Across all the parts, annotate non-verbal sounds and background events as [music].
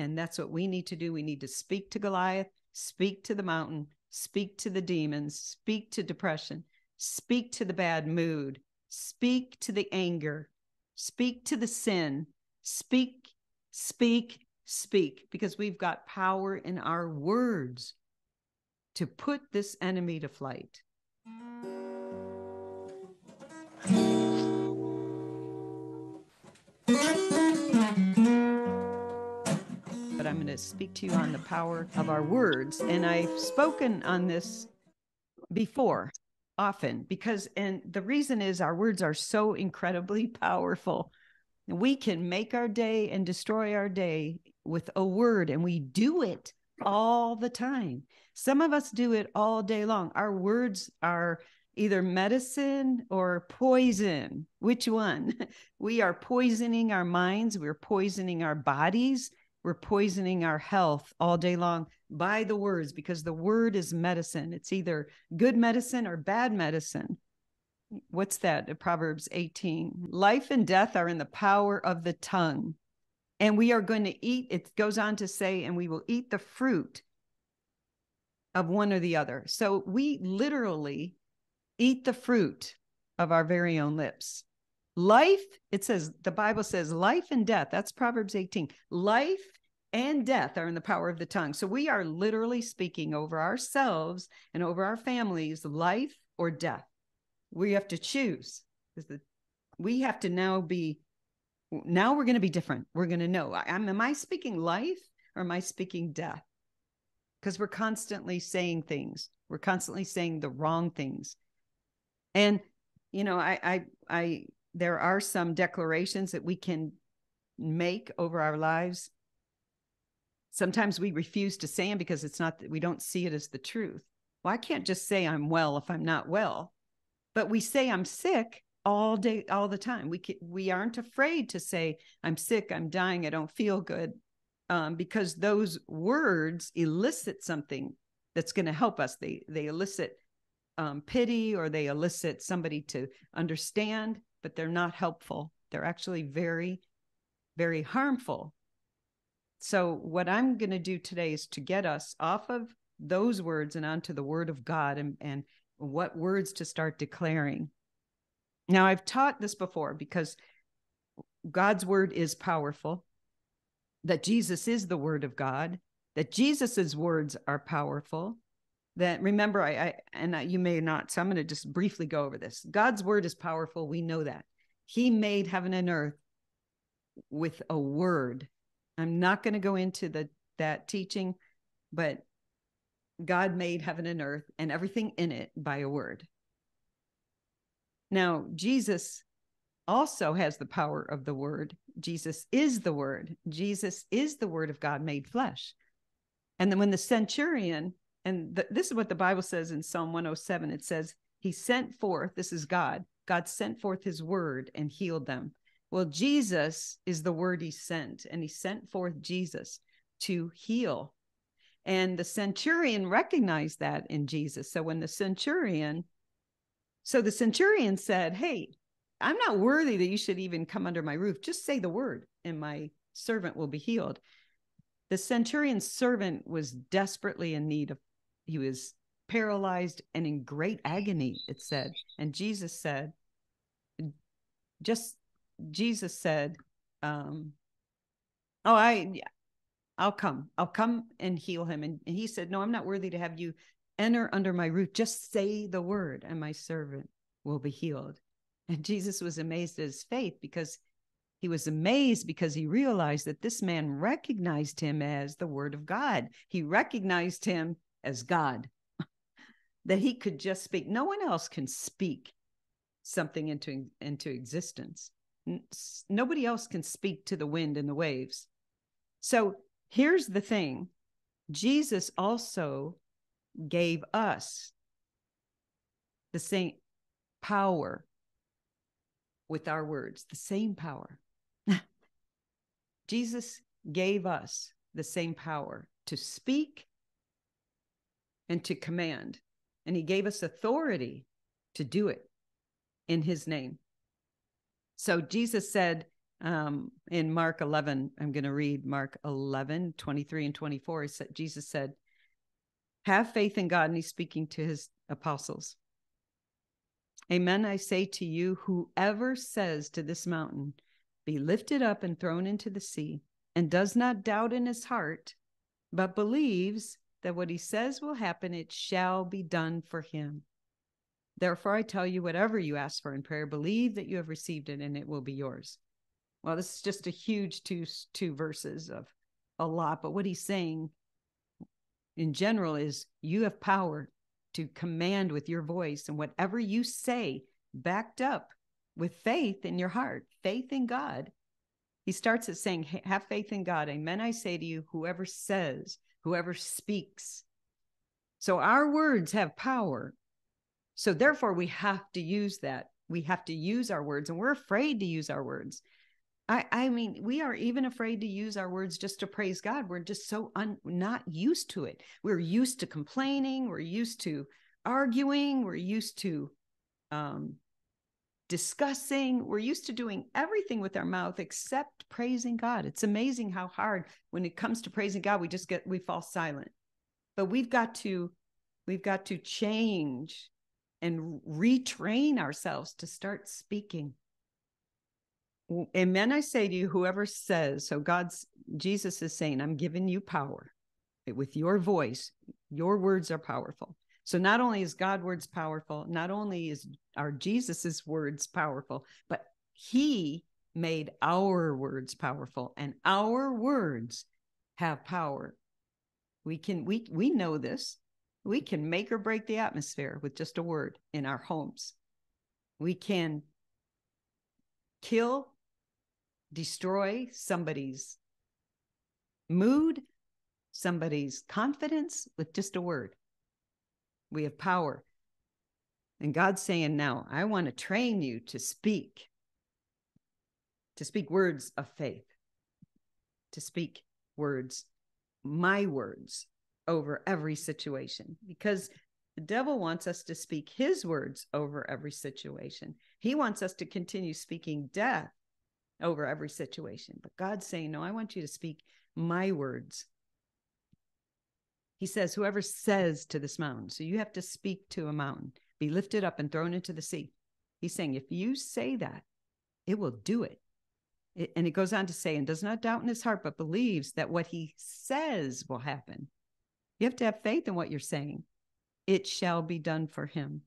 And that's what we need to do. We need to speak to Goliath, speak to the mountain, speak to the demons, speak to depression, speak to the bad mood, speak to the anger, speak to the sin, speak, speak, speak, because we've got power in our words to put this enemy to flight. To speak to you on the power of our words. And I've spoken on this before often because, and the reason is our words are so incredibly [laughs] powerful. We can make our day and destroy our day with a word, and we do it all the time. Some of us do it all day long. Our words are either medicine or poison. Which one? [laughs] We are poisoning our minds, we're poisoning our bodies, we're poisoning our health all day long by the words because the word is medicine. It's either good medicine or bad medicine. What's that? Uh, Proverbs 18. Life and death are in the power of the tongue. And we are going to eat, it goes on to say, and we will eat the fruit of one or the other. So we literally eat the fruit of our very own lips. Life, it says, the Bible says, life and death. That's Proverbs 18. Life and death are in the power of the tongue. So we are literally speaking over ourselves and over our families, life or death. We have to choose. We have to now be, now we're going to be different. We're going to know. I'm, am I speaking life or am I speaking death? Because we're constantly saying things. We're constantly saying the wrong things. And, you know, I, I, I, there are some declarations that we can make over our lives. Sometimes we refuse to say them because it's not that we don't see it as the truth. Well, I can't just say I'm well if I'm not well, but we say I'm sick all day, all the time. We can, we aren't afraid to say I'm sick, I'm dying, I don't feel good, um, because those words elicit something that's going to help us. They they elicit um, pity or they elicit somebody to understand, but they're not helpful. They're actually very, very harmful. So, what I'm going to do today is to get us off of those words and onto the word of God and, and what words to start declaring. Now, I've taught this before because God's word is powerful, that Jesus is the word of God, that Jesus's words are powerful, that remember I, I and I, you may not so i'm going to just briefly go over this. God's word is powerful we know that. He made heaven and earth with a word. I'm not going to go into the that teaching but god made heaven and earth and everything in it by a word. Now jesus also has the power of the word. Jesus is the word. Jesus is the word of god made flesh. And then when the centurion and this is what the Bible says in Psalm 107 it says, He sent forth, this is God, God sent forth His word and healed them. Well, Jesus is the word He sent, and He sent forth Jesus to heal. And the centurion recognized that in Jesus. So when the centurion, so the centurion said, Hey, I'm not worthy that you should even come under my roof. Just say the word, and my servant will be healed. The centurion's servant was desperately in need of he was paralyzed and in great agony, it said. And Jesus said, just Jesus said, um, Oh, I I'll come. I'll come and heal him. And, and he said, No, I'm not worthy to have you enter under my roof. Just say the word, and my servant will be healed. And Jesus was amazed at his faith because he was amazed because he realized that this man recognized him as the word of God. He recognized him as God, that he could just speak. No one else can speak something into, into existence. Nobody else can speak to the wind and the waves. So here's the thing Jesus also gave us the same power with our words, the same power. [laughs] Jesus gave us the same power to speak and to command. And he gave us authority to do it in his name. So Jesus said um, in Mark 11, I'm going to read Mark 11, 23 and 24. Jesus said, Have faith in God. And he's speaking to his apostles. Amen. I say to you, whoever says to this mountain, Be lifted up and thrown into the sea, and does not doubt in his heart, but believes that what he says will happen, it shall be done for him. Therefore, I tell you, whatever you ask for in prayer, believe that you have received it and it will be yours. Well, this is just a huge two two verses of a lot, but what he's saying in general is you have power to command with your voice and whatever you say backed up with faith in your heart, faith in God. He starts at saying, Have faith in God. Amen. I say to you, whoever says, whoever speaks. So our words have power. So therefore, we have to use that. We have to use our words, and we're afraid to use our words. I, I mean, we are even afraid to use our words just to praise God. We're just so un, not used to it. We're used to complaining. We're used to arguing. We're used to um, discussing. We're used to doing everything with our mouth except praising God. It's amazing how hard when it comes to praising God, we just get we fall silent. But we've got to we've got to change and retrain ourselves to start speaking Amen. I say to you, whoever says, so God's, Jesus is saying, I'm giving you power with your voice. Your words are powerful. So not only is God words powerful, not only is our Jesus's words powerful, but he made our words powerful and our words have power. We can, we, we know this. We can make or break the atmosphere with just a word in our homes. We can kill destroy somebody's mood, somebody's confidence with just a word. We have power. And God's saying, now I want to train you to speak, to speak words of faith, to speak words, my words over every situation, because the devil wants us to speak his words over every situation. He wants us to continue speaking death over every situation. But God's saying, No, I want you to speak my words. He says, Whoever says to this mountain, so you have to speak to a mountain, be lifted up and thrown into the sea. He's saying, If you say that, it will do it. it and it goes on to say, and does not doubt in his heart, but believes that what he says will happen. You have to have faith in what you're saying. It shall be done for him.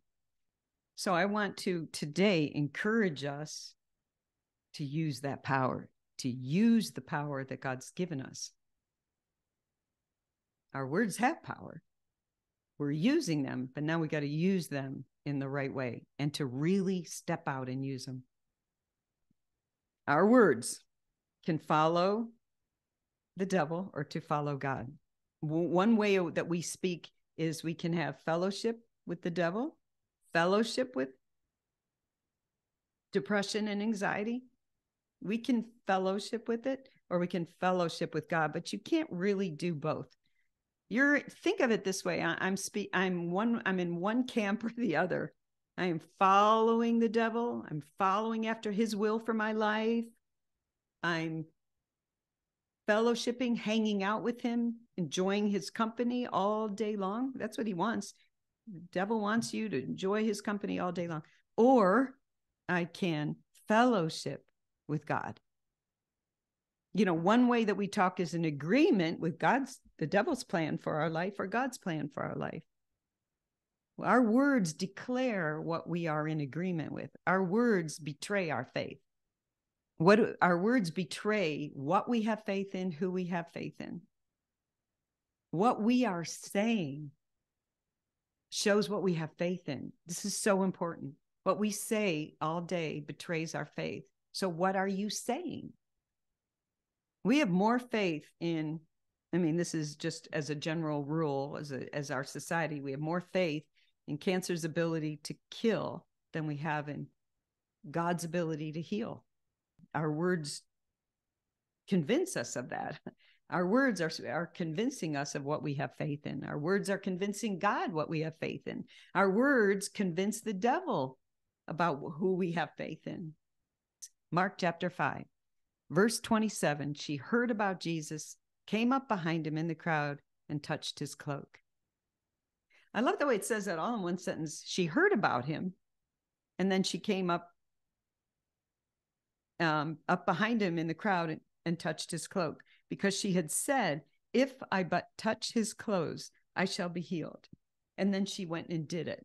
So I want to today encourage us to use that power, to use the power that God's given us. Our words have power. We're using them, but now we got to use them in the right way and to really step out and use them. Our words can follow the devil or to follow God. One way that we speak is we can have fellowship with the devil, fellowship with depression and anxiety, we can fellowship with it or we can fellowship with God, but you can't really do both. You're think of it this way. I, am speak I'm one I'm in one camp or the other. I am following the devil. I'm following after his will for my life. I'm fellowshipping, hanging out with him, enjoying his company all day long. That's what he wants. The devil wants you to enjoy his company all day long. Or I can fellowship with God. You know, one way that we talk is an agreement with God's, the devil's plan for our life or God's plan for our life. Our words declare what we are in agreement with. Our words betray our faith. What our words betray what we have faith in, who we have faith in. What we are saying shows what we have faith in. This is so important. What we say all day betrays our faith. So, what are you saying? We have more faith in, I mean, this is just as a general rule, as, a, as our society, we have more faith in cancer's ability to kill than we have in God's ability to heal. Our words convince us of that. Our words are, are convincing us of what we have faith in. Our words are convincing God what we have faith in. Our words convince the devil about who we have faith in. Mark chapter 5. Verse 27 She heard about Jesus, came up behind him in the crowd, and touched his cloak. I love the way it says that all in one sentence. She heard about him, and then she came up um, up behind him in the crowd and, and touched his cloak because she had said, If I but touch his clothes, I shall be healed. And then she went and did it.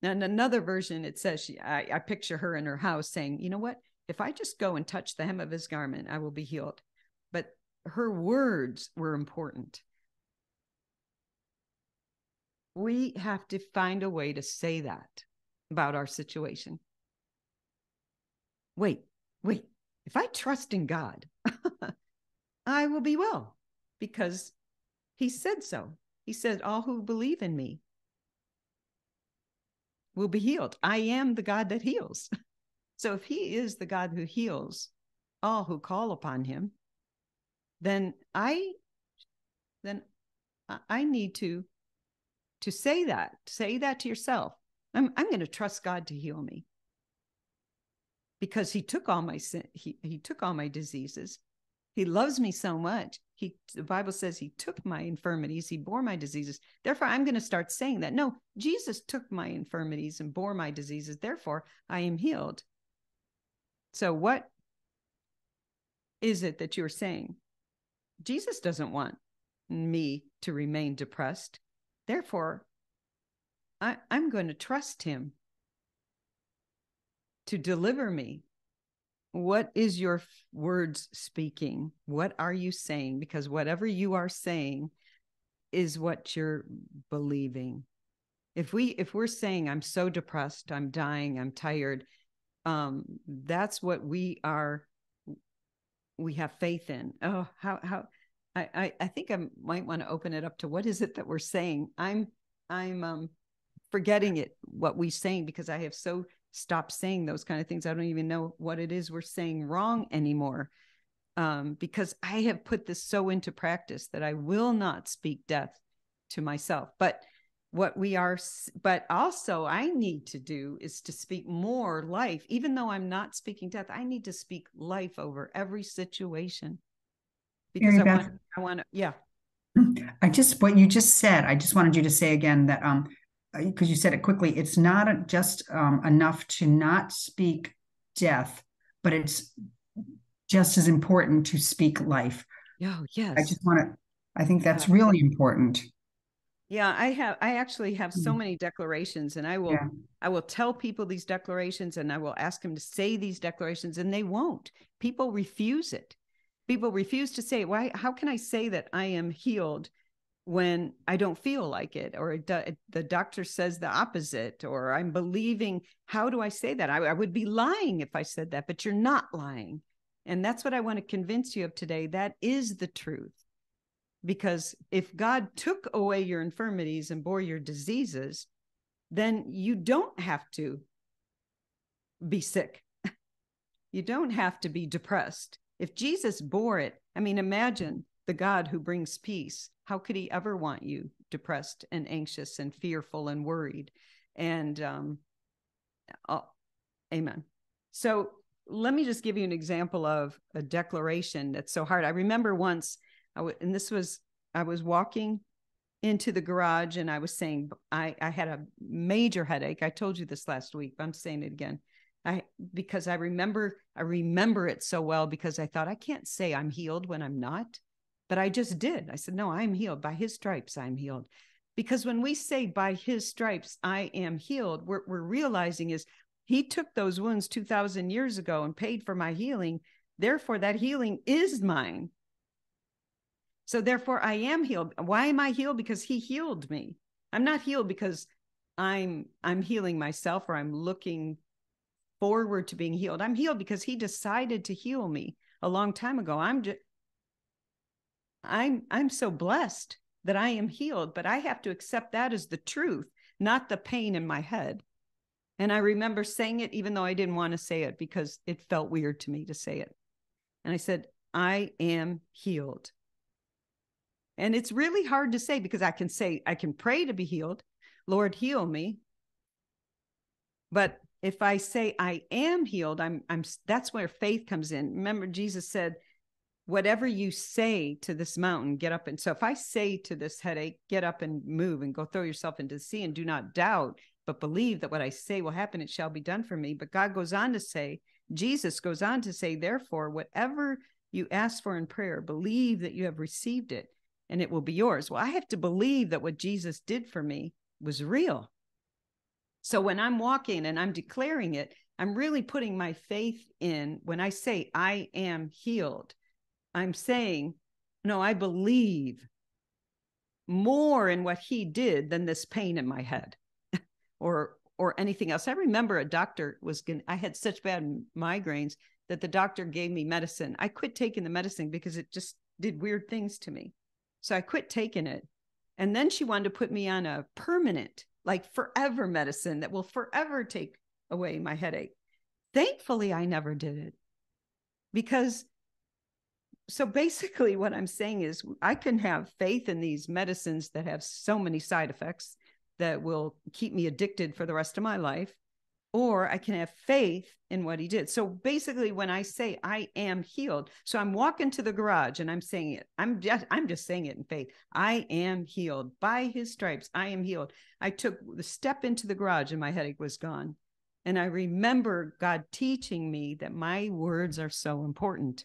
Now, in another version, it says she, I, I picture her in her house saying, You know what? If I just go and touch the hem of his garment, I will be healed. But her words were important. We have to find a way to say that about our situation. Wait, wait, if I trust in God, [laughs] I will be well because he said so. He said, All who believe in me will be healed. I am the God that heals. [laughs] so if he is the God who heals all who call upon him, then I then I need to to say that. Say that to yourself. I'm I'm going to trust God to heal me. Because he took all my sin, he, he took all my diseases. He loves me so much. He the Bible says he took my infirmities, he bore my diseases. Therefore, I'm going to start saying that. No, Jesus took my infirmities and bore my diseases. Therefore, I am healed. So what is it that you're saying? Jesus doesn't want me to remain depressed. Therefore, I, I'm going to trust him to deliver me what is your words speaking what are you saying because whatever you are saying is what you're believing if we if we're saying i'm so depressed i'm dying i'm tired um that's what we are we have faith in oh how how i i, I think i might want to open it up to what is it that we're saying i'm i'm um forgetting it what we're saying because i have so stopped saying those kind of things. I don't even know what it is we're saying wrong anymore. Um, because I have put this so into practice that I will not speak death to myself. But what we are, but also I need to do is to speak more life, even though I'm not speaking death. I need to speak life over every situation because Mary I Beth, want, I want to, yeah. I just what you just said. I just wanted you to say again that um, because you said it quickly, it's not just um, enough to not speak death, but it's just as important to speak life. Oh, yes. I just want to, I think that's yeah. really important. Yeah, I have I actually have so mm. many declarations and I will yeah. I will tell people these declarations and I will ask them to say these declarations and they won't. People refuse it. People refuse to say, "Why how can I say that I am healed when I don't feel like it, or it, the doctor says the opposite, or I'm believing. How do I say that? I, I would be lying if I said that, but you're not lying. And that's what I want to convince you of today. That is the truth. Because if God took away your infirmities and bore your diseases, then you don't have to be sick. [laughs] you don't have to be depressed. If Jesus bore it, I mean, imagine the God who brings peace how could he ever want you depressed and anxious and fearful and worried and um oh, amen so let me just give you an example of a declaration that's so hard i remember once I w- and this was i was walking into the garage and i was saying i i had a major headache i told you this last week but i'm saying it again i because i remember i remember it so well because i thought i can't say i'm healed when i'm not but I just did. I said, No, I'm healed. By his stripes, I'm healed. Because when we say, By his stripes, I am healed, what we're realizing is he took those wounds 2,000 years ago and paid for my healing. Therefore, that healing is mine. So, therefore, I am healed. Why am I healed? Because he healed me. I'm not healed because I'm I'm healing myself or I'm looking forward to being healed. I'm healed because he decided to heal me a long time ago. I'm just I'm I'm so blessed that I am healed, but I have to accept that as the truth, not the pain in my head. And I remember saying it even though I didn't want to say it because it felt weird to me to say it. And I said, I am healed. And it's really hard to say because I can say, I can pray to be healed. Lord, heal me. But if I say I am healed, I'm I'm that's where faith comes in. Remember Jesus said, whatever you say to this mountain, get up and so if I say to this headache, get up and move and go throw yourself into the sea and do not doubt, but believe that what I say will happen, it shall be done for me. But God goes on to say, Jesus goes on to say, therefore, whatever you ask for in prayer, believe that you have received it and it will be yours. Well, I have to believe that what Jesus did for me was real. So when I'm walking and I'm declaring it, I'm really putting my faith in when I say I am healed. I'm saying, no, I believe more in what he did than this pain in my head [laughs] or or anything else. I remember a doctor was going I had such bad migraines that the doctor gave me medicine. I quit taking the medicine because it just did weird things to me. So I quit taking it. And then she wanted to put me on a permanent like forever medicine that will forever take away my headache. Thankfully, I never did it because. So basically, [laughs] what I'm saying is, I can have faith in these medicines that have so many side effects that will keep me addicted for the rest of my life or I can have faith in what he did. So basically, when I say I am healed, so I'm walking to the garage and I'm saying it. I'm just I'm just saying it in faith. I am healed by his stripes. I am healed. I took the step into the garage and my headache was gone. And I remember God teaching me that my words are so important.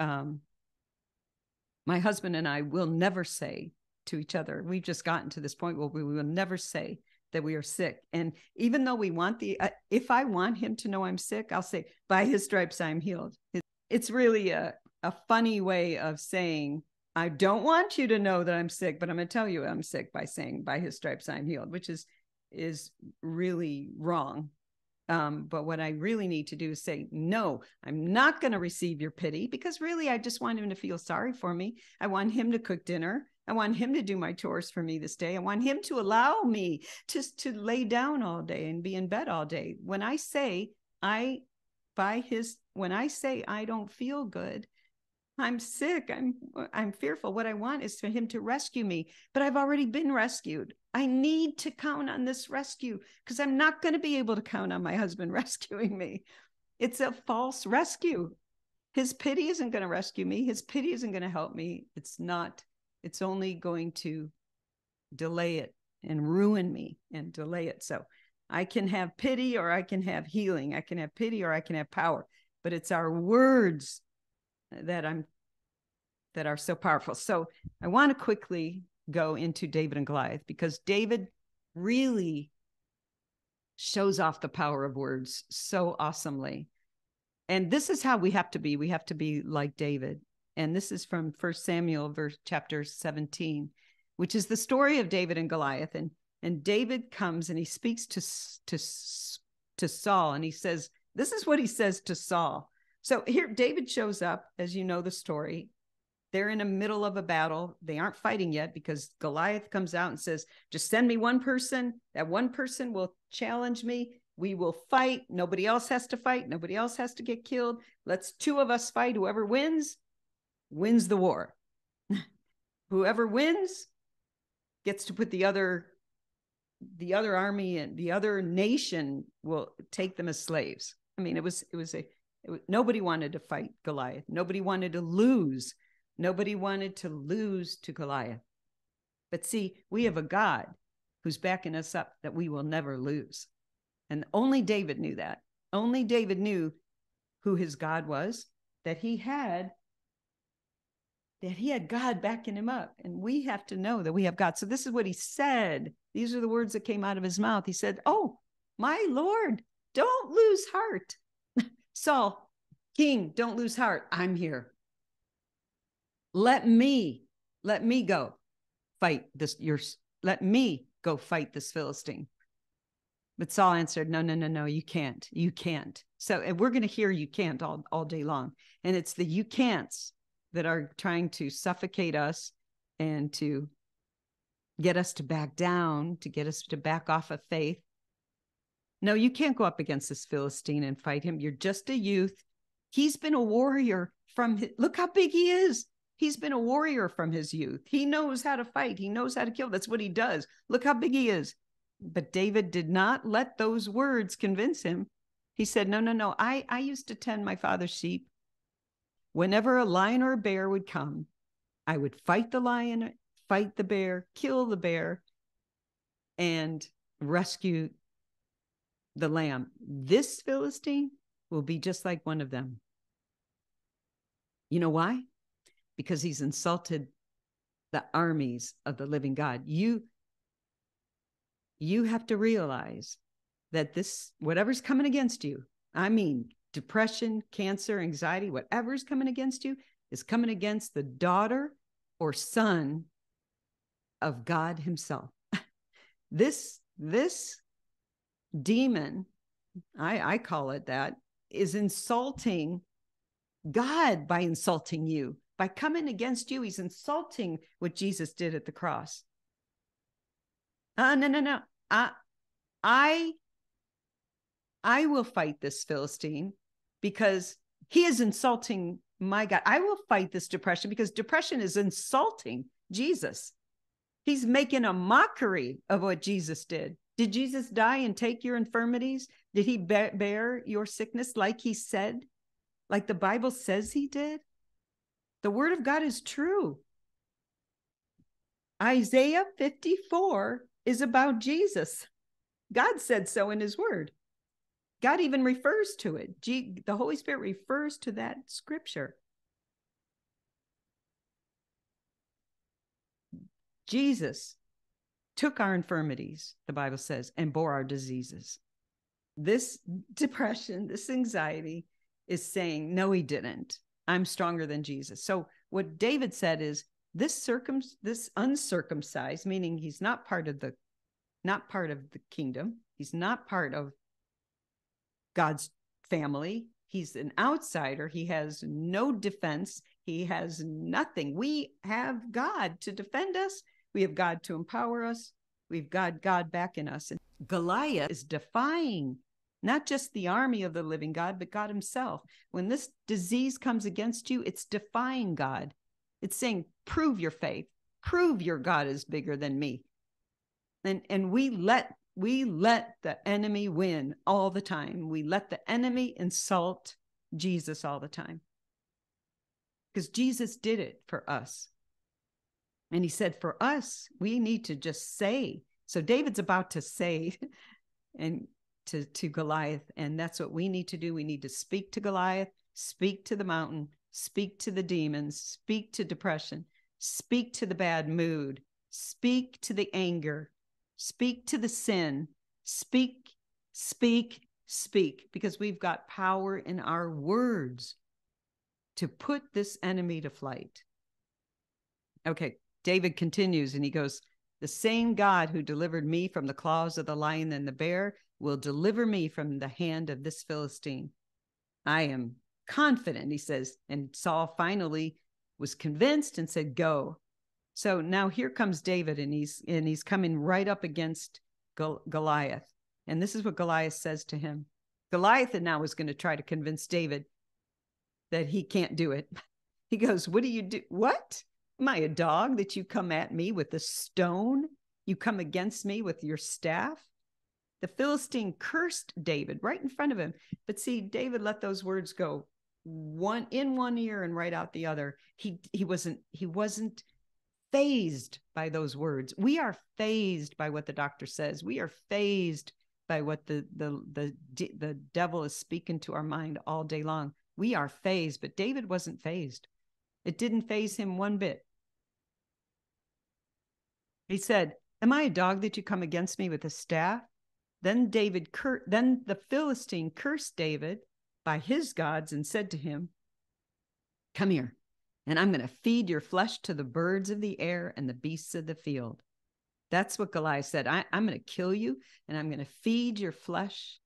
Um, my husband and I will never say to each other, we've just gotten to this point where we will never say, that we are sick. And even though we want the, uh, if I want him to know I'm sick, I'll say, by his stripes, I'm healed. It's really a, a funny way of saying, I don't want you to know that I'm sick, but I'm going to tell you I'm sick by saying, by his stripes, I'm healed, which is, is really wrong. Um, but what I really need to do is say, no, I'm not going to receive your pity because really I just want him to feel sorry for me. I want him to cook dinner. I want him to do my chores for me this day. I want him to allow me just to lay down all day and be in bed all day. When I say I by his when I say I don't feel good, I'm sick, I'm I'm fearful. What I want is for him to rescue me, but I've already been rescued. I need to count on this rescue because I'm not going to be able to count on my husband [laughs] rescuing me. It's a false rescue. His pity isn't going to rescue me. His pity isn't going to help me. It's not it's only going to delay it and ruin me and delay it. So I can have pity or I can have healing. I can have pity or I can have power. But it's our words that I'm that are so powerful. So I want to quickly go into David and Goliath because David really shows off the power of words so awesomely. And this is how we have to be. We have to be like David and this is from First Samuel verse chapter 17, which is the story of David and Goliath. And and David comes and he speaks to to to Saul and he says, "This is what he says to Saul." So here David shows up, as you know the story. They're in the middle of a battle. They aren't fighting yet because Goliath comes out and says, "Just send me one person. That one person will challenge me. We will fight. Nobody else has to fight. Nobody else has to get killed. Let's two of us fight. Whoever wins, wins the war. [laughs] Whoever wins gets to put the other the other army and the other nation will take them as slaves. I mean, it was it was a it was, nobody wanted to fight Goliath. Nobody wanted to lose. Nobody wanted to lose to Goliath. But see, we have a God who's backing us up that we will never lose. And only David knew that. Only David knew who his God was, that he had that he had God backing him up. And we have to know that we have God. So this is what he said. These are the words that came out of his mouth. He said, Oh, my Lord, don't lose heart. [laughs] Saul, King, don't lose heart. I'm here. Let me, let me go fight this. Your, let me go fight this Philistine. But Saul answered, No, no, no, no, you can't. You can't. So and we're going to hear you can't all, all day long. And it's the you can'ts that are trying to suffocate us and to get us to back down, to get us to back off of faith. No, you can't go up against this Philistine and fight him. You're just a youth. He's been a warrior from his, look how big he is. He's been a warrior from his youth. He knows how to fight. He knows how to kill. That's what he does. Look how big he is. But David did not let those words convince him. He said, No, no, no. I, I used to tend my father's sheep. Whenever a lion or a bear would come, I would fight the lion, fight the bear, kill the bear, and rescue the lamb. This Philistine will be just like one of them. You know why? Because he's insulted the armies of the living God. You you have to realize that this whatever's coming against you, I mean, depression, cancer, anxiety, whatever's coming against you is coming against the daughter or son of God himself. [laughs] this this demon, I I call it that, is insulting God by insulting you. By coming against you, he's insulting what Jesus did at the cross. Uh, no, no, no. I, I, I will fight this Philistine because he is insulting my God. I will fight this depression because depression is insulting Jesus. He's making a mockery of what Jesus did. Did Jesus die and take your infirmities? Did he bear your sickness like he said? like the Bible says he did? The word of God is true. Isaiah 54 is about Jesus. God said so in his word. God even refers to it. The Holy Spirit refers to that scripture. Jesus took our infirmities, the Bible says, and bore our diseases. This depression, this anxiety, is saying, No, he didn't. I'm stronger than Jesus. So what David said is this circum this uncircumcised, meaning he's not part of the not part of the kingdom. He's not part of God's family. He's an outsider. He has no defense. He has nothing. We have God to defend us. We have God to empower us. We've got God back in us. And Goliath is defying not just the army of the living God, but God Himself. When this disease comes against you, it's defying God. It's saying, prove your faith, prove your God is bigger than me. And and we let we let the enemy win all the time. We let the enemy insult Jesus all the time. Because Jesus did it for us. And he said, for us, we need to just say. So David's about to say, [laughs] and to, to Goliath. And that's what we need to do. We need to speak to Goliath, speak to the mountain, speak to the demons, speak to depression, speak to the bad mood, speak to the anger, speak to the sin, speak, speak, speak, because we've got power in our words to put this enemy to flight. Okay, David continues and he goes, The same God who delivered me from the claws of the lion and the bear will deliver me from the hand of this Philistine. I am confident, he says. And Saul finally was convinced and said, Go. So now here comes David, and he's and he's coming right up against Gol- Goliath. And this is what Goliath says to him. Goliath now is going to try to convince David that he can't do it. [laughs] He goes, What do you do? What? Am I a dog that you come at me with a stone? You come against me with your staff? The Philistine cursed David right in front of him. But see, David let those words go one in one ear and right out the other. He he wasn't he wasn't fazed by those words. We are fazed by what the doctor says. We are fazed by what the the the the devil is speaking to our mind all day long. We are fazed, but David wasn't fazed. It didn't faze him one bit. He said, Am I a dog that you come against me with a staff? Then David cur- then the Philistine cursed David by his gods and said to him, Come here, and I'm going to feed your flesh to the birds of the air and the beasts of the field. That's what Goliath said. I, am going to kill you and I'm going to feed your flesh.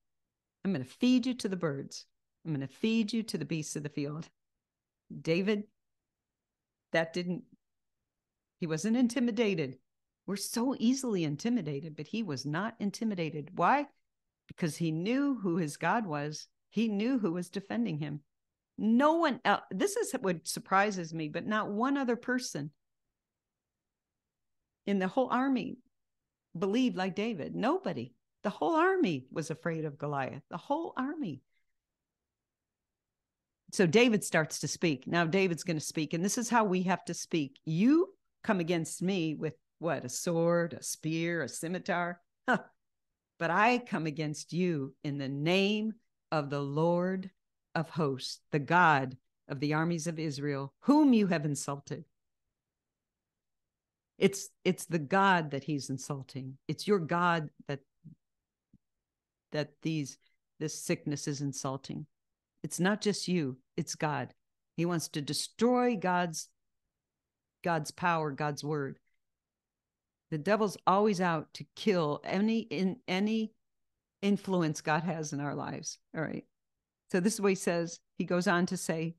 I'm going to feed you to the birds. I'm going to feed you to the beasts of the field. David, that didn't, he wasn't intimidated. We're so easily intimidated, but he was not intimidated. Why? Because he knew who his God was, he knew who was defending him. No one else, this is what surprises me, but not one other person in the whole army believed like David. Nobody. The whole army was afraid of Goliath. The whole army. So David starts to speak. Now David's going to speak, and this is how we have to speak. You come against me with what? A sword, a spear, a scimitar. Huh. [laughs] But I come against you in the name of the Lord of hosts, the God of the armies of Israel, whom you have insulted. It's it's the God that he's insulting. It's your God that that these this sickness is insulting. It's not just you, it's God. He wants to destroy God's God's power, God's word. The devil's always out to kill any in any influence God has in our lives. All right. So this is what he says. He goes on to say,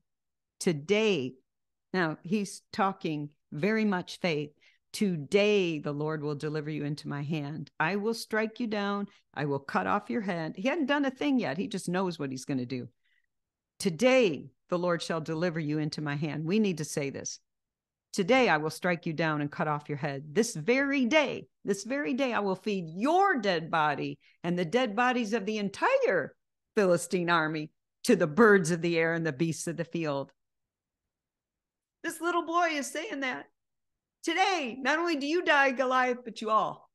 today, now he's talking very much faith. Today, the Lord will deliver you into my hand. I will strike you down. I will cut off your head. He hadn't done a thing yet. He just knows what he's going to do. Today, the Lord shall deliver you into my hand. We need to say this. Today, I will strike you down and cut off your head. This very day, this very day, I will feed your dead body and the dead bodies of the entire Philistine army to the birds of the air and the beasts of the field. This little boy is saying that. Today, not only do you die, Goliath, but you all.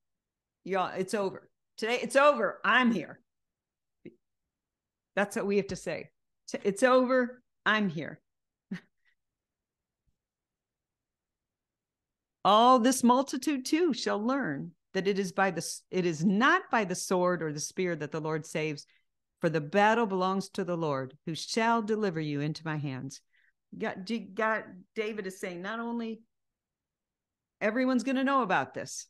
You all, it's over. Today, it's over. I'm here. That's what we have to say. It's over. I'm here. [laughs] all this multitude too shall learn that it is by the it is not by the sword or the spear that the Lord saves, for the battle belongs to the Lord, who shall deliver you into my hands. God, God David is saying not only Everyone's going to know about this.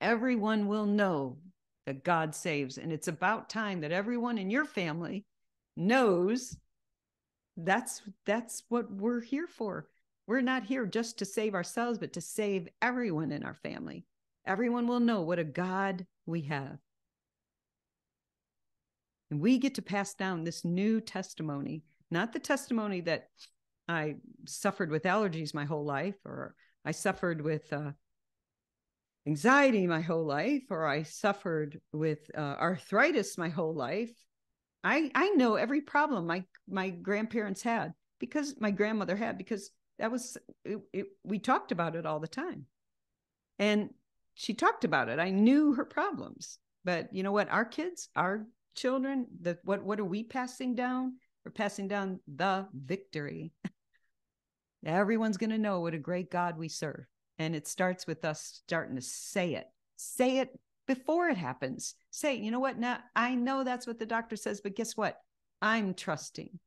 Everyone will know that God saves. And it's about time that everyone in your family knows that's that's what we're here for. We're not here just to save ourselves, but to save everyone in our family. Everyone will know what a God we have. And we get to pass down this new testimony, not the testimony that I suffered with allergies my whole life or I suffered with uh, anxiety my whole life, or I suffered with uh, arthritis my whole life. I I know every problem my my grandparents had because my grandmother had because that was it, it, we talked about it all the time, and she talked about it. I knew her problems, but you know what? Our kids, our children, the what what are we passing down? We're passing down the victory. [laughs] Everyone's going to know what a great God we serve. And it starts with us starting to say it. Say it before it happens. Say, you know what? Now I know that's what the doctor says, but guess what? I'm trusting.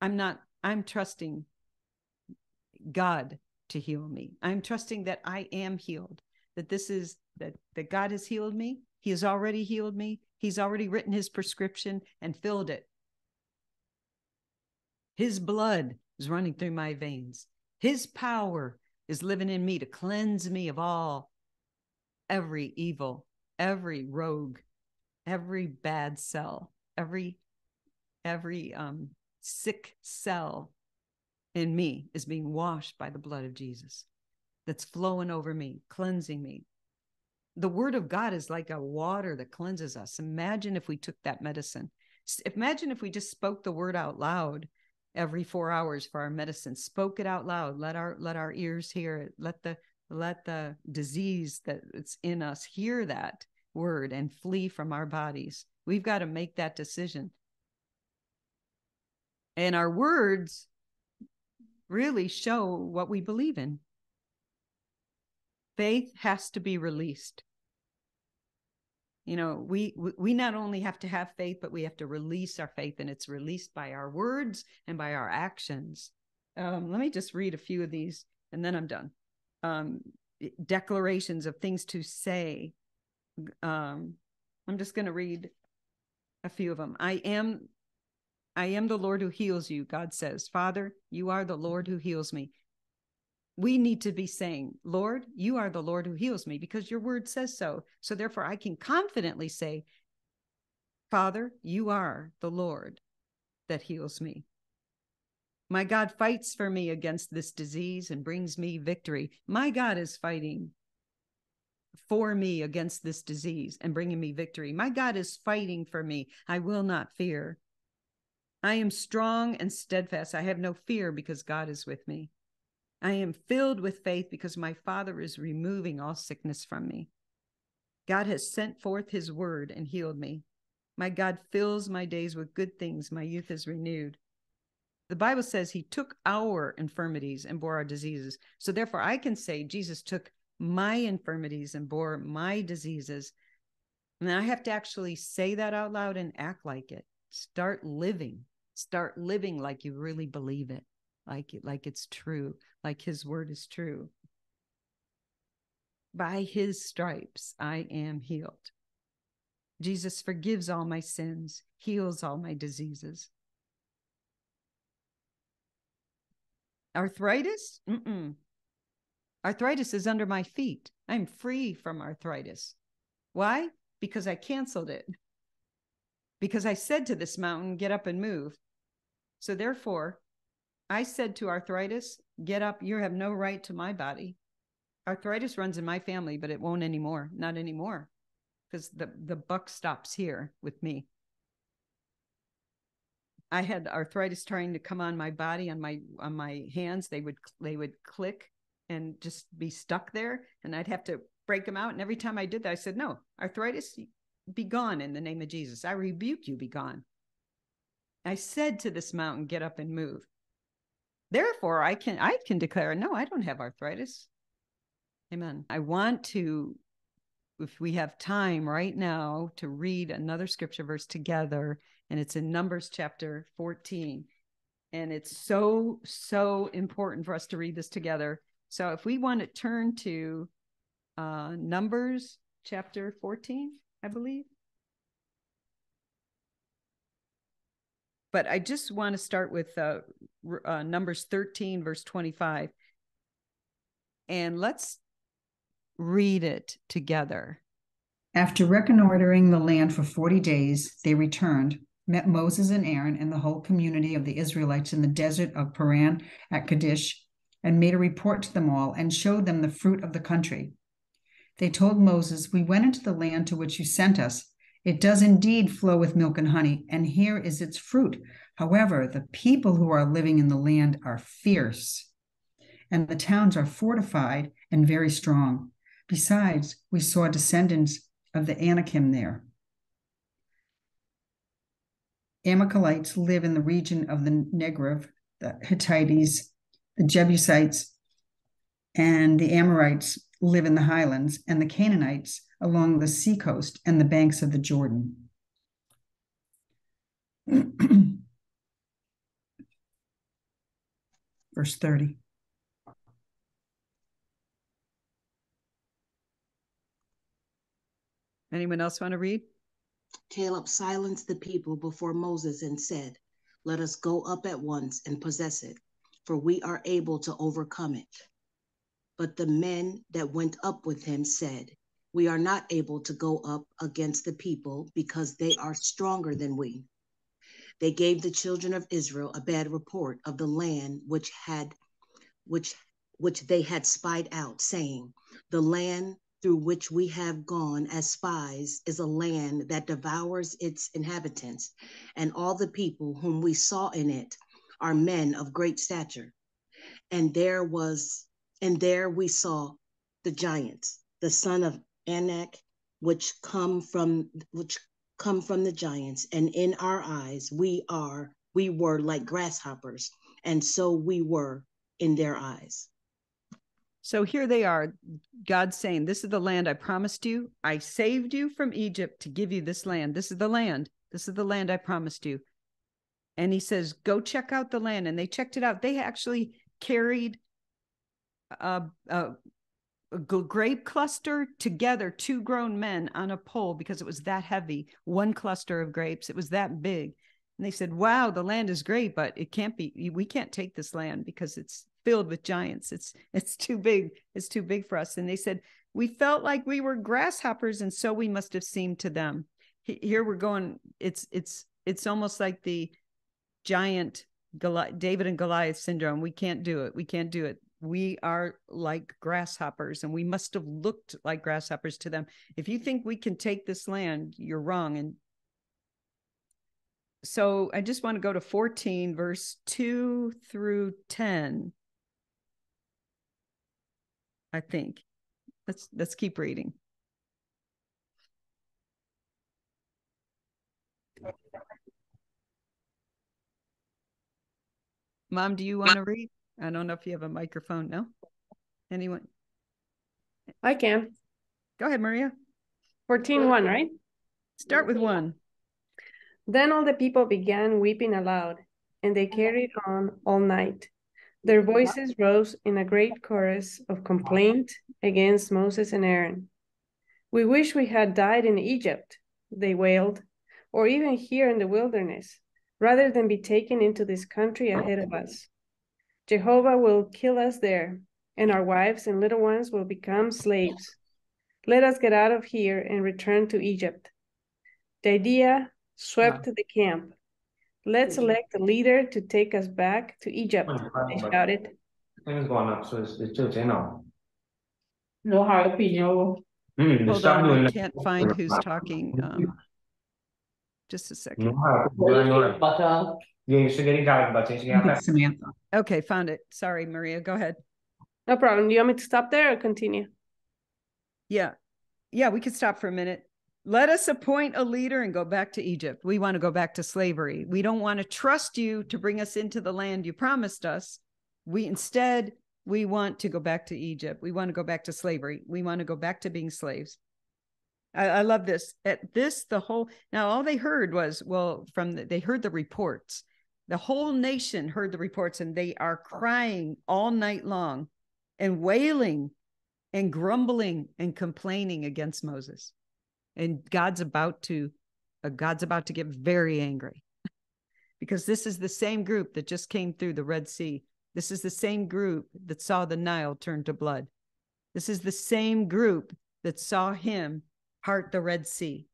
I'm not, I'm trusting God to heal me. I'm trusting that I am healed, that this is that that God has healed me. He has already healed me. He's already written his prescription and filled it. His blood is running through my veins. His power is living in me to cleanse me of all, every evil, every rogue, every bad cell, every, every um, sick cell in me is being washed by the blood of Jesus that's flowing over me, cleansing me. The word of God is like a water that cleanses us. Imagine if we took that medicine. Imagine if we just spoke the word out loud every four hours for our medicine. Spoke it out loud. Let our let our ears hear it. Let the let the disease that's in us hear that word and flee from our bodies. We've got to make that decision. And our words really show what we believe in faith has to be released. You know we we not only have to have faith but we have to release our faith and it's released by our words and by our actions. Um, let me just read a few of these and then i'm done. Um, declarations of things to say. Um, i'm just going to read a few of them i am i am the lord who heals you god says. Father you are the lord who heals me we need to be saying, Lord, you are the Lord who heals me because your word says so. So therefore, I can confidently say, Father, you are the Lord that heals me. My God fights for me against this disease and brings me victory. My God is fighting for me against this disease and bringing me victory. My God is fighting for me. I will not fear. I am strong and steadfast. I have no fear because God is with me. I am filled with faith because my Father is removing all sickness from me. God has sent forth his word and healed me. My God fills my days with good things. My youth is renewed. The Bible says he took our infirmities and bore our diseases. So therefore, I can say Jesus took my infirmities and bore my diseases. And I have to actually say that out loud and act like it. Start living. Start living like you really believe it, like like it's true, like his word is true. By his stripes I am healed. Jesus forgives all my sins, heals all my diseases. Arthritis? Mm-mm. Arthritis is under my feet. I'm free from arthritis. Why? Because I canceled it. Because I said to this mountain, get up and move. So therefore, I said to arthritis, get up. You have no right to my body. Arthritis runs in my family, but it won't anymore. Not anymore. Because the, the buck stops here with me. I had arthritis trying to come on my body, on my on my hands. They would they would click and just be stuck there and I'd have to break them out. And every time I did that, I said, No, arthritis, be gone in the name of Jesus. I rebuke you, be gone. I said to this mountain, Get up and move. Therefore, I can I can declare, no, I don't have arthritis. Amen. I want to, if we have time right now, to read another scripture verse together, and it's in Numbers chapter 14. And it's so, so important for us to read this together so if we want to turn to uh, Numbers chapter 14, I believe. But I just want to start with uh, uh, Numbers 13, verse 25. And let's read it together. After reconnoitering the land for 40 days, they returned, met Moses and Aaron and the whole community of the Israelites in the desert of Paran at Kadesh and made a report to them all and showed them the fruit of the country. They told Moses, We went into the land to which you sent us. It does indeed flow with milk and honey, and here is its fruit. However, the people who are living in the land are fierce, and the towns are fortified and very strong. Besides, we saw descendants of the Anakim there. Amalekites live in the region of the Negev, the Hittites the Jebusites and the Amorites live in the highlands, and the Canaanites along the seacoast and the banks of the Jordan. [clears throat] Verse 30. Anyone else want to read? Caleb silenced the people before Moses and said, Let us go up at once and possess it for we are able to overcome it. But the men that went up with him said, We are not able to go up against the people because they are stronger than we. They gave the children of Israel a bad report of the land which had which which they had spied out, saying, The land through which we have gone as spies is a land that devours its inhabitants, and all the people whom we saw in it are men of great stature. And there was, and there we saw the giants, the son of Anak, which come from which come from the giants. And in our eyes, we are, we were like grasshoppers, and so we were in their eyes. So here they are, God saying, This is the land I promised you. I saved you from Egypt to give you this land. This is the land. This is the land I promised you and he says, "Go check out the land." And they checked it out. They actually carried a, a grape cluster together, two grown men on a pole because it was that heavy. One cluster of grapes. It was that big. And they said, "Wow, the land is great, but it can't be. We can't take this land because it's filled with giants. It's it's too big. It's too big for us." And they said, "We felt like we were grasshoppers, and so we must have seemed to them." Here we're going. It's it's it's almost like the giant David and Goliath syndrome. We can't do it. We can't do it. We are like grasshoppers and we must have looked like grasshoppers to them. If you think we can take this land, you're wrong. And so I just want to go to 14, verse 2 through 10. I think. Let's let's keep reading. Mom, do you want to read? I don't know if you have a microphone. No? Anyone? I can. Go ahead, Maria. 14 1, right? Start with one. Then all the people began weeping aloud, and they carried on all night. Their voices rose in a great chorus of complaint against Moses and Aaron. We wish we had died in Egypt, they wailed, or even here in the wilderness, rather than be taken into this country ahead of us. Jehovah will kill us there, and our wives and little ones will become slaves. Let us get out of here and return to Egypt. The idea swept the camp. Let's elect a leader to take us back to Egypt, they shouted. Things going up, so it's, it's just, you know. No hard opinion. Mm, Hold on, doing I can't find who's talking. Um, just a second. No hard opinion, no hard. But Yeah, you should get tired, but it's I think it's Samantha. Okay, found it. Sorry, Maria. Go ahead. No problem. Do you want me to stop there or continue? Yeah. Yeah, we could stop for a minute. Let us appoint a leader and go back to Egypt. We want to go back to slavery. We don't want to trust you to bring us into the land you promised us. We instead we want to go back to Egypt. We want to go back to slavery. We want to go back to being slaves. I, I love this. At this, the whole now all they heard was well from the, they heard the reports. The whole nation heard the reports, and they are crying all night long and wailing and grumbling and complaining against Moses. And God's about to uh, God's about to get very angry [laughs] because this is the same group that just came through the Red Sea. This is the same group that saw the Nile turn to blood. This is the same group that saw him part the Red Sea.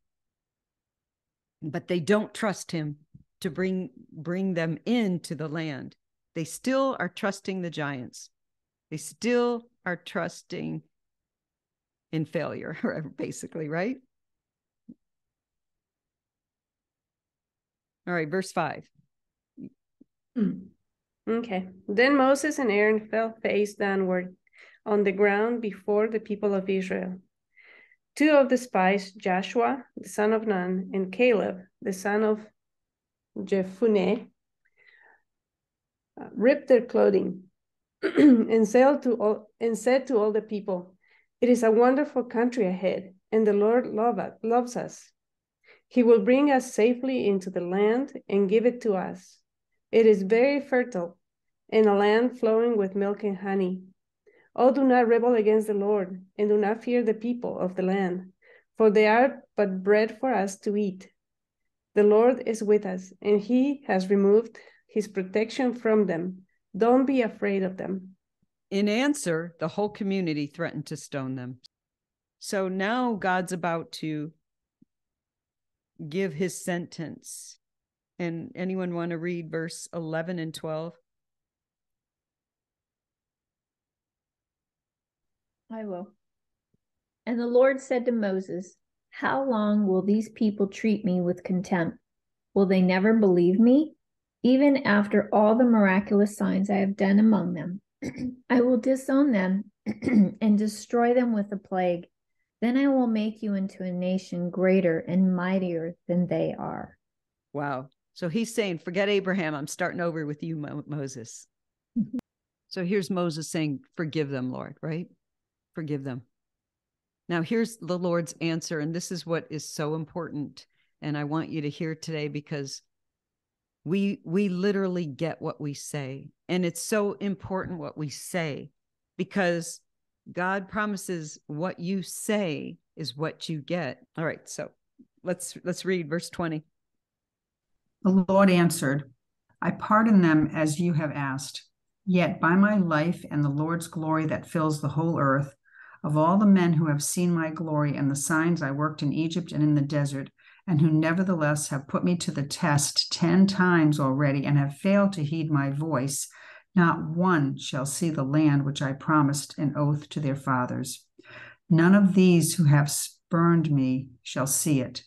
But they don't trust him to bring bring them into the land. They still are trusting the giants. They still are trusting in failure, [laughs] basically, right? All right, verse 5. Hmm. Okay. Then Moses and Aaron fell face downward on the ground before the people of Israel. Two of the spies, Joshua, the son of Nun, and Caleb, the son of Uh, ripped their clothing [clears throat] and said to all and said to all the people, "It is a wonderful country ahead, and the Lord love, loves us. He will bring us safely into the land and give it to us. It is very fertile, and a land flowing with milk and honey. Oh, do not rebel against the Lord, and do not fear the people of the land, for they are but bread for us to eat. The Lord is with us, and he has removed his protection from them. Don't be afraid of them. In answer, the whole community threatened to stone them. So now God's about to give his sentence. And anyone want to read verse 11 and 12? I will. And the Lord said to Moses, How long will these people treat me with contempt? Will they never believe me? Even after all the miraculous signs I have done among them, [clears throat] I will disown them [clears throat] and destroy them with a plague. Then I will make you into a nation greater and mightier than they are. Wow. So he's saying, forget Abraham. I'm starting over with you, Mo- Moses. [laughs] so here's Moses saying, forgive them, Lord, right? Forgive them. Now, here's the Lord's answer. And this is what is so important. And I want you to hear today because we we literally get what we say and it's so important what we say because god promises what you say is what you get all right so let's let's read verse 20 The Lord answered, I pardon them as you have asked. Yet by my life and the Lord's glory that fills the whole earth, of all the men who have seen my glory and the signs I worked in Egypt and in the desert, and who nevertheless have put me to the test ten times already and have failed to heed my voice, not one shall see the land which I promised an oath to their fathers. None of these who have spurned me shall see it.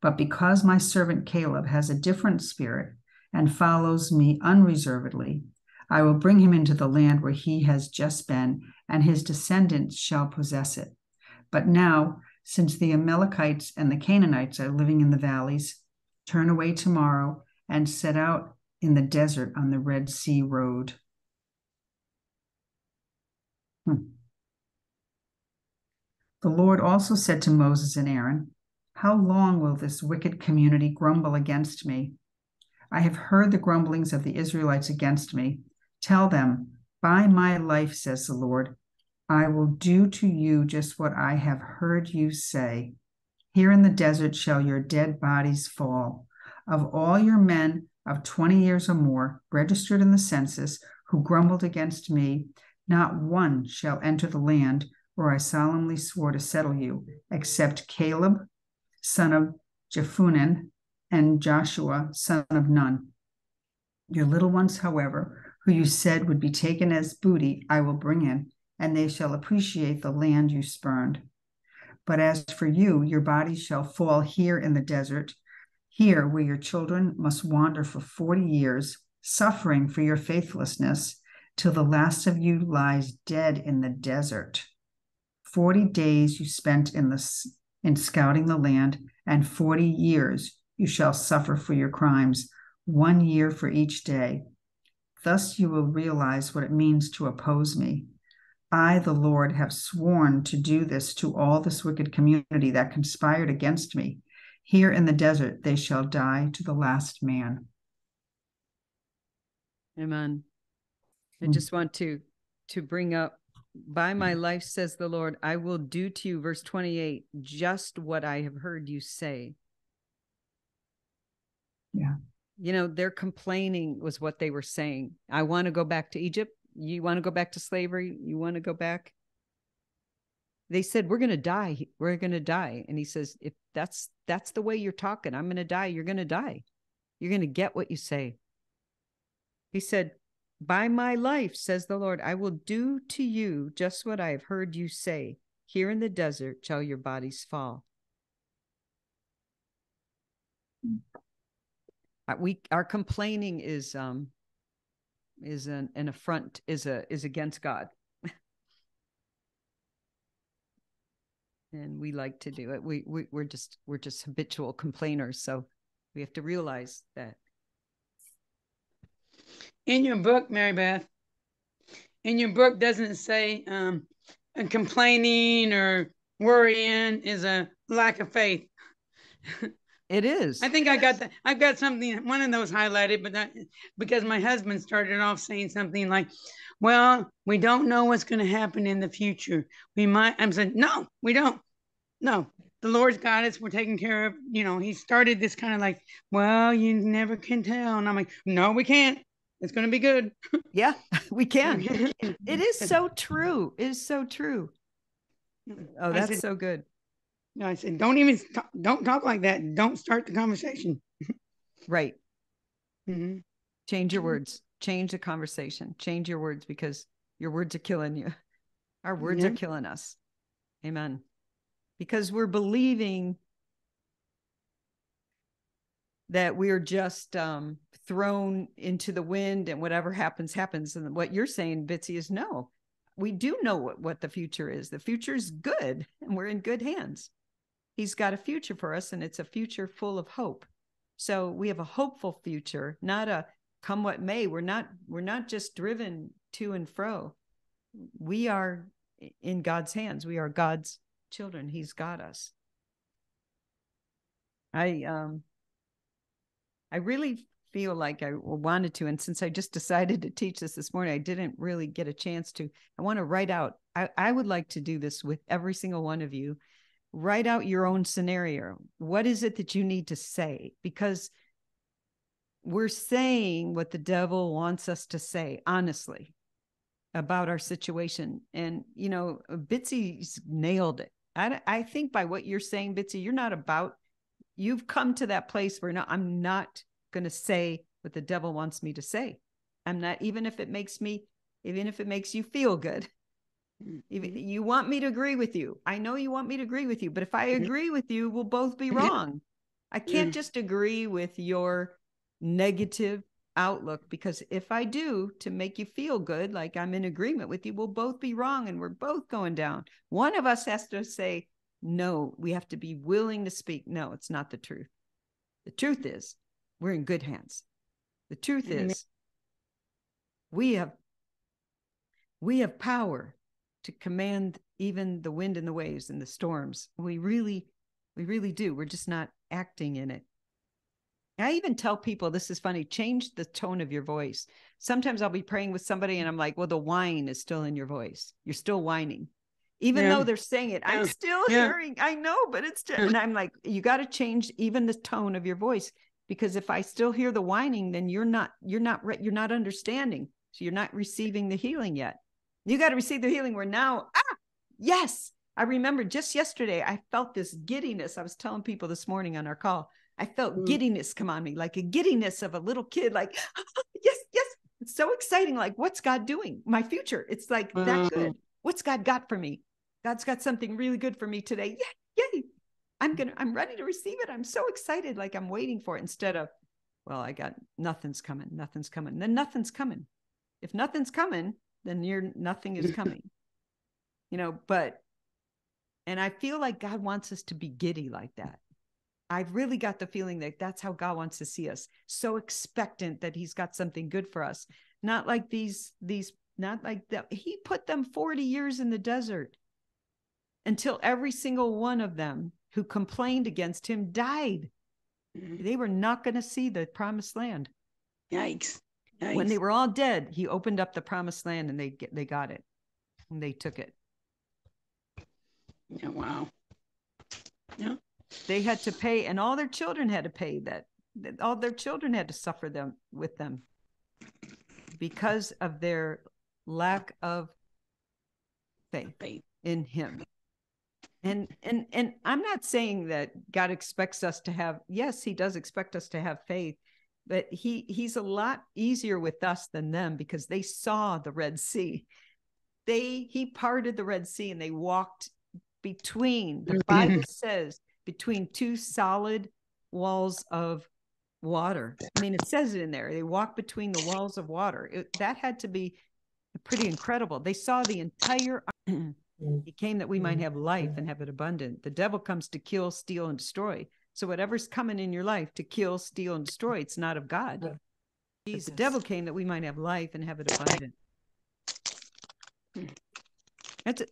But because my servant Caleb has a different spirit and follows me unreservedly, I will bring him into the land where he has just been, and his descendants shall possess it. But now, since the Amalekites and the Canaanites are living in the valleys, turn away tomorrow and set out in the desert on the Red Sea road. Hmm. The Lord also said to Moses and Aaron, How long will this wicked community grumble against me? I have heard the grumblings of the Israelites against me. Tell them, By my life, says the Lord, I will do to you just what I have heard you say. Here in the desert shall your dead bodies fall. Of all your men of 20 years or more registered in the census who grumbled against me, not one shall enter the land where I solemnly swore to settle you, except Caleb, son of Jephunneh, and Joshua, son of Nun. Your little ones, however, who you said would be taken as booty, I will bring in, and they shall appreciate the land you spurned. But as for you, your bodies shall fall here in the desert, here where your children must wander for 40 years, suffering for your faithlessness, till the last of you lies dead in the desert. 40 days you spent in the in scouting the land, and 40 years you shall suffer for your crimes, one year for each day. Thus you will realize what it means to oppose me. I, the Lord, have sworn to do this to all this wicked community that conspired against me. Here in the desert they shall die to the last man. Amen. I Mm. just want to to bring up by my life says the Lord, I will do to you verse 28 just what I have heard you say. Yeah. You know, their complaining was what they were saying. I want to go back to Egypt. You want to go back to slavery? You want to go back? They said, We're going to die. We're going to die. And he says, If that's that's the way you're talking, I'm going to die. You're going to die. You're going to get what you say. He said, By my life, says the Lord, I will do to you just what I have heard you say. Here in the desert shall your bodies fall. Uh, We our complaining is um is an, an affront is a is against God. [laughs] and we like to do it. We, we we're just we're just habitual complainers, so we have to realize that in your book, Mary Beth, in your book doesn't say um, complaining or worrying is a lack of faith. [laughs] it is. I think I got that. I've got something, one of those highlighted, but that because my husband started off saying something like, "Well, we don't know what's going to happen in the future. We might." I'm saying, "No, we don't. No, the Lord's got us. We're taking care of. You know." He started this kind of like, "Well, you never can tell," and I'm like, "No, we can't. It's going to be good." [laughs] yeah, [laughs] we can. [laughs] it is so true. It is so true. Oh, that's said- so good. No, I said, don't even talk, don't talk like that. Don't start the conversation. Right. Mhm. Change your words. Change the conversation. Change your words because your words are killing you. [laughs] Our words are killing us. Amen. Because we're believing that we're just um, thrown into the wind and whatever happens, happens. And what you're saying, Bitsy, is no, we do know what, what the future is. The future is good and we're in good hands. He's got a future for us and it's a future full of hope. So we have a hopeful future, not a come what may. We're not we're not just driven to and fro. We are in God's hands. We are God's children. He's got us. I um I really feel like I wanted to and since I just decided to teach this this morning I didn't really get a chance to. I want to write out I I would like to do this with every single one of you write out your own scenario. What is it that you need to say? Because we're saying what the devil wants us to say, honestly, about our situation. And, you know, Bitsy's nailed it. I, I think by what you're saying, Bitsy, you're not about, you've come to that place where no, I'm not going to say what the devil wants me to say. I'm not, even if it makes me, even if it makes you feel good. Mhm. you want me to agree with you. I know you want me to agree with you, but if I Mhm. agree with you, we'll both be wrong. I can't just agree with your negative outlook because if I do to make you feel good, like I'm in agreement with you, we'll both be wrong and we're both going down. One of us has to say, no, we have to be willing to speak. No, it's not the truth. The truth is, we're in good hands. The truth is, we have we have power to command even the wind and the waves and the storms. We really, we really do. We're just not acting in it. I even tell people this is funny, change the tone of your voice. Sometimes I'll be praying with somebody and I'm like, well, the whine is still in your voice. You're still whining. Even Yeah. though they're saying it, I'm still Yeah. hearing, I know, but it's and I'm like, you got to change even the tone of your voice because if I still hear the whining, then you're not, you're not, re- you're not understanding. So you're not receiving the healing yet. You got to receive the healing where now, ah, yes. I remember just yesterday, I felt this giddiness. I was telling people this morning on our call, I felt Mm. giddiness come on me, like a giddiness of a little kid, like, [laughs] yes, yes. It's so exciting. Like, what's God doing? My future. It's like Wow. that good. What's God got for me? God's got something really good for me today. Yay, yay. I'm gonna, I'm ready to receive it. I'm so excited, like I'm waiting for it instead of, well, I got nothing's coming, nothing's coming. Then nothing's coming. If nothing's coming, then you're nothing is [laughs] coming. you know, but and I feel like God wants us to be giddy like that. I've really got the feeling that that's how God wants to see us. So expectant that he's got something good for us. Not like these these not like that. He put them 40 years in the desert until every single one of them who complained against him died. Mhm. They were not going to see the promised land. Yikes. Yikes. When they were all dead, he opened up the promised land and they get, they got it. And they took it. Yeah, wow. Yeah. They had to pay and all their children had to pay that. that All their children had to suffer them with them because of their lack of faith Faith. in him. And and and I'm not saying that God expects us to have yes, he does expect us to have faith, but he he's a lot easier with us than them because they saw the Red Sea. They he parted the Red Sea and they walked between the mm-hmm. Bible says between two solid walls of water. I mean, it says it in there. They walked between the walls of water. It, that had to be pretty incredible. They saw the entire. [clears throat] he came that we might mm-hmm. have life and have it abundant. The devil comes to kill, steal, and destroy. So whatever's coming in your life to kill, steal, and destroy, it's not of God. He's the devil came that we might have life and have it abundant. Hmm. That's it.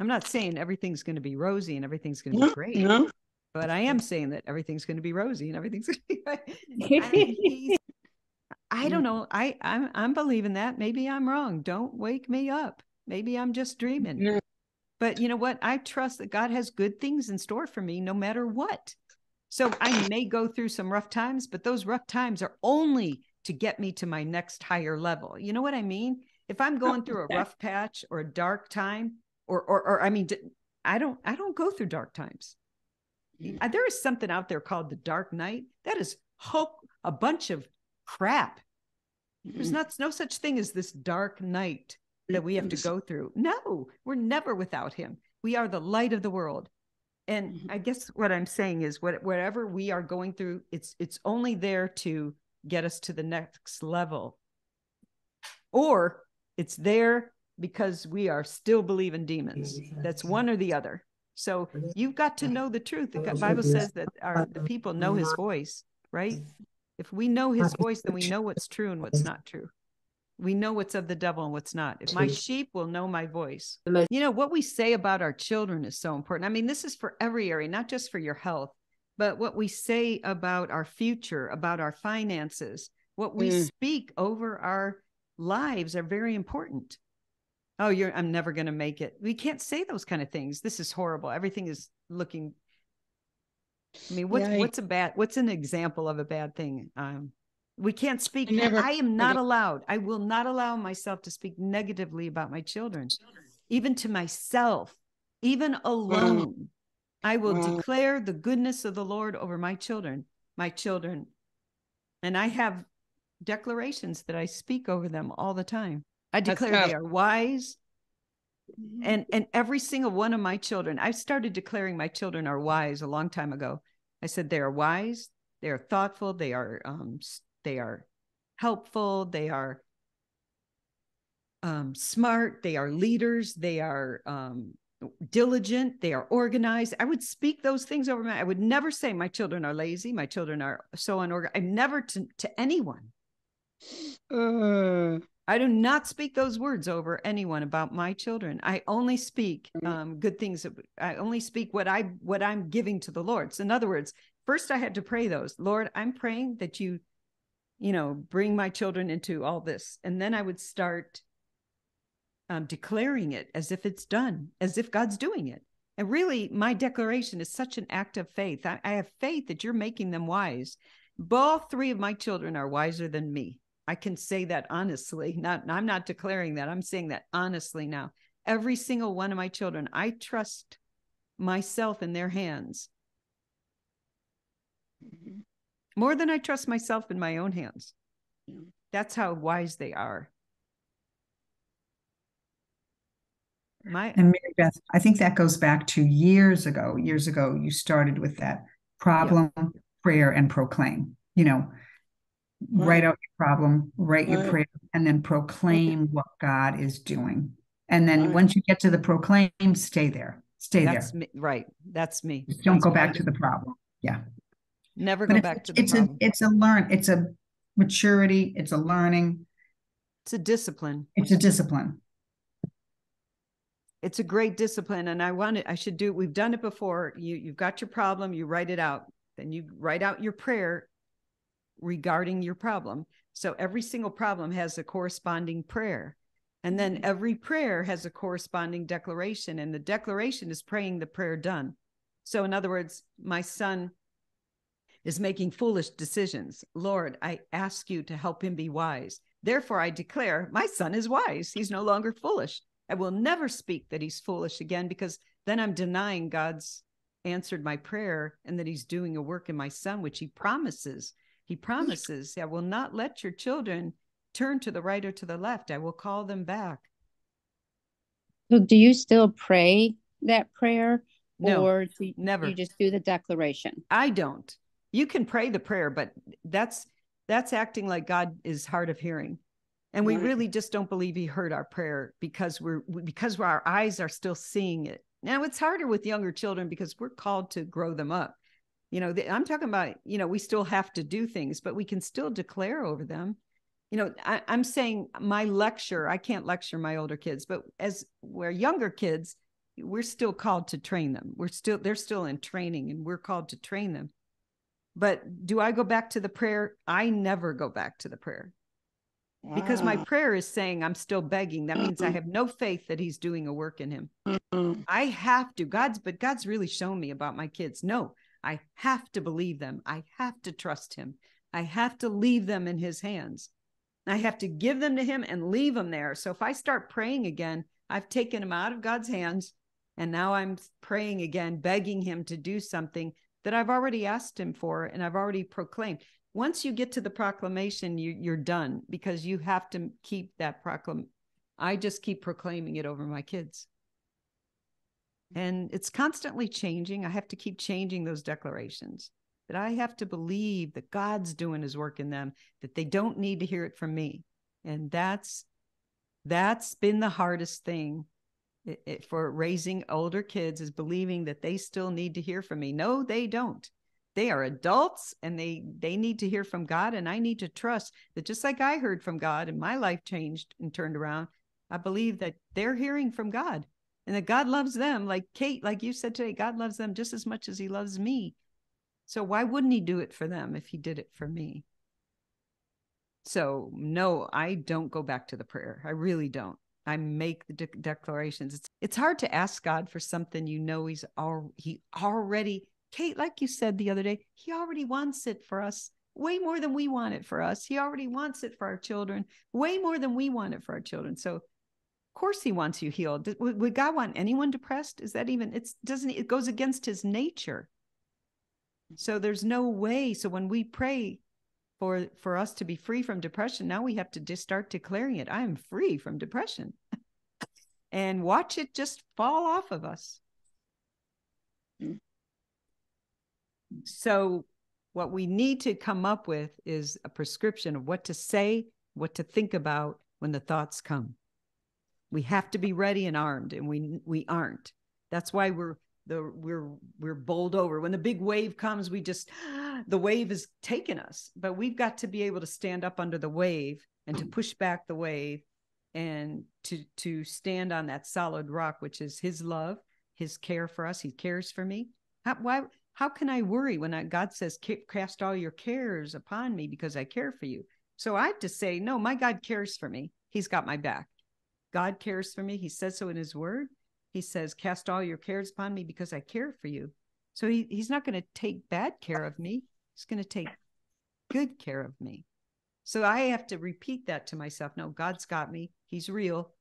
I'm not saying everything's going to be rosy and everything's going to be No, great, no. but I am saying that everything's going to be rosy and everything's [laughs] going to be. I, [laughs] I hmm. don't know. I I'm I'm believing that. Maybe I'm wrong. Don't wake me up. Maybe I'm just dreaming. No. But you know what? I trust that God has good things in store for me no matter what. So I may go through some rough times, but those rough times are only to get me to my next higher level. You know what I mean? If I'm going through a rough patch or a dark time, or or, or I mean, I don't I don't go through dark times. Mm. Uh, There is something out there called the dark night. That is hope a bunch of crap. There's Mm. not no such thing as this dark night that we have to go through. No, we're never without him. We are the light of the world. And Mhm. I guess what I'm saying is what whatever we are going through, it's it's only there to get us to the next level. Or it's there because we are still believing demons. That's one or the other. So you've got to know the truth. The Bible says that our the people know his voice, right? If we know his voice, then we know what's true and what's not true. We know what's of the devil and what's not. If my sheep will know my voice, you know, what we say about our children is so important. I mean, this is for every area, not just for your health, but what we say about our future, about our finances, what we Mm. speak over our lives are very important. Oh, you're I'm never going to make it. We can't say those kind of things. This is horrible. Everything is looking I mean, what's Yeah, I- what's a bad what's an example of a bad thing? Um we can't speak. I never- I am not allowed. I will not allow myself to speak negatively about my children, even to myself, even mm. alone. I will Wow. declare the goodness of the Lord over my children, my children. And I have declarations that I speak over them all the time. I declare they are wise. Mm-hmm. And and every single one of my children, I started declaring my children are wise a long time ago. I said they are wise, they are thoughtful, they are um they are helpful, they are um smart, they are leaders, they are um diligent, they are organized. I would speak those things over my I would never say my children are lazy, my children are so unorganized. I never to to anyone. Uh, I do not speak those words over anyone about my children. I only speak Mm-hmm. um, good things. I only speak what I what I'm giving to the Lord. So in other words, first I had to pray those. Lord, I'm praying that you, you know, bring my children into all this, and then I would start um, declaring it as if it's done, as if God's doing it. And really, my declaration is such an act of faith. I, I have faith that you're making them wise. Both three of my children are wiser than me. I can say that honestly. Not I'm not declaring that. I'm saying that honestly now. Every single one of my children, I trust myself in their hands more than I trust myself in my own hands. Yeah. That's how wise they are. My And Mary Beth, I think that goes back to years ago. Years ago, you started with that problem, prayer, and proclaim. You know, write out your problem, write your prayer, and then proclaim what God is doing. And then Right. once you get to the proclaim, stay there. Stay that's there. me, right. That's me. Just Don't That's go what I back to the problem. Yeah. Never go back to the it's a it's a learn, it's a maturity, it's a learning, it's a discipline. it's a discipline. it's a great discipline and i want it i should do we've done it before. You you've got your problem you write it out. Then you write out your prayer regarding your problem. So every single problem has a corresponding prayer and then every prayer has a corresponding declaration and the declaration is praying the prayer done. So in other words my son is making foolish decisions lord i ask you to help him be wise therefore i declare my son is wise he's no longer foolish I will never speak that he's foolish again because then I'm denying God's answered my prayer and that he's doing a work in my son, which he promises. He promises, I will not let your children turn to the right or to the left. I will call them back. So do you still pray that prayer? No, Or do you, never. you just do the declaration? I don't. You can pray the prayer, but that's that's acting like God is hard of hearing. And we Right. really just don't believe he heard our prayer because we're because our eyes are still seeing it. Now it's harder with younger children because we're called to grow them up. You know, the, I'm talking about, you know, we still have to do things, but we can still declare over them. You know, I, I'm saying my lecture, I can't lecture my older kids, but as we're younger kids, we're still called to train them. We're still, they're still in training and we're called to train them. But do I go back to the prayer? I never go back to the prayer because my prayer is saying I'm still begging. That means I have no faith that he's doing a work in him. I have to. God's, but God's really shown me about my kids. No, I have to believe them. I have to trust him. I have to leave them in his hands. I have to give them to him and leave them there. So if I start praying again, I've taken them out of God's hands. And now I'm praying again, begging him to do something that I've already asked him for and I've already proclaimed. Once you get to the proclamation, you, you're done because you have to keep that proclam. I just keep proclaiming it over my kids and it's constantly changing. I have to keep changing those declarations that I have to believe that God's doing his work in them, that they don't need to hear it from me. And that's that's been the hardest thing it, it- for raising older kids is believing that they still need to hear from me. No, they don't. They are adults and they they need to hear from God and I need to trust that just like I heard from God and my life changed and turned around, I believe that they're hearing from God and that God loves them. Like Kate, like you said today, God loves them just as much as he loves me. So why wouldn't he do it for them if he did it for me? So no, I don't go back to the prayer. I really don't. I make the de- declarations. It's it's hard to ask God for something you know he's al- he already Kate like you said the other day, he already wants it for us way more than we want it for us. He already wants it for our children way more than we want it for our children. So of course he wants you healed. Would, would God want anyone depressed? Is that even it's doesn't it goes against his nature. So there's no way. So when we pray, for for us to be free from depression now we have to just start declaring it i am free from depression. [laughs] And watch it just fall off of us. So what we need to come up with is a prescription of what to say what to think about when the thoughts come. We have to be ready and armed and we we aren't. That's why we're the we're we're bowled over. When the big wave comes we just [gasps] the wave is taking us but we've got to be able to stand up under the wave and to push back the wave and to to stand on that solid rock which is his love his care for us. He cares for me. How, why how can i worry when I, god says cast all your cares upon me because i care for you. So i have to say no my god cares for me. He's got my back. God cares for me. He says so in his word he says, Cast all your cares upon me because I care for you. So he, he's not going to take bad care of me. He's going to take good care of me. So I have to repeat that to myself. No, God's got me. He's real.